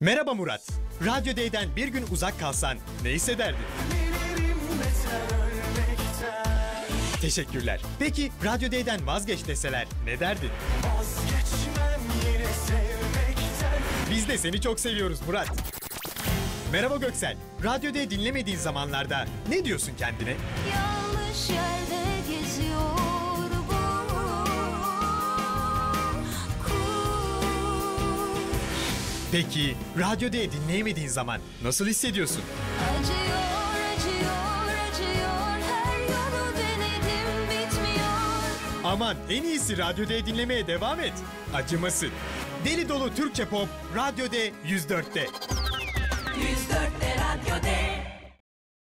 Merhaba Murat. Radyo D'den bir gün uzak kalsan ne hissederdin? Teşekkürler. Peki Radyo D'den vazgeç deseler ne derdin? Biz de seni çok seviyoruz Murat. Merhaba Göksel. Radyo D dinlemediğin zamanlarda ne diyorsun kendine? Yanlış Peki Radyo D dinleyemediğin zaman nasıl hissediyorsun? Acıyor, acıyor, acıyor Her yolu denedim bitmiyor Aman en iyisi Radyo D dinlemeye devam et. Acımasın. Deli dolu Türkçe pop Radyo D 104'te. 104'te Radyo D